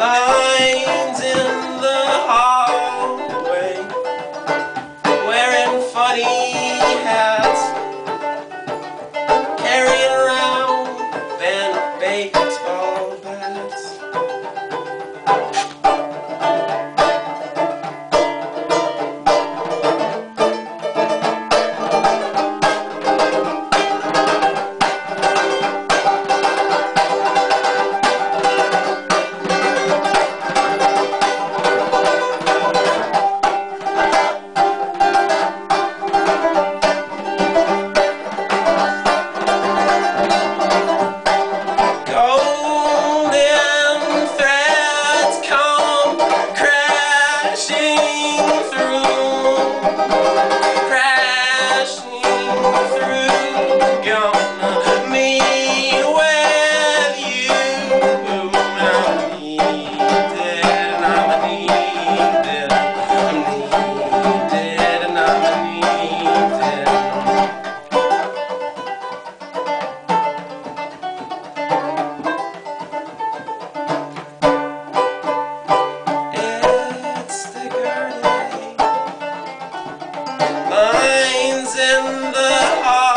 あ in the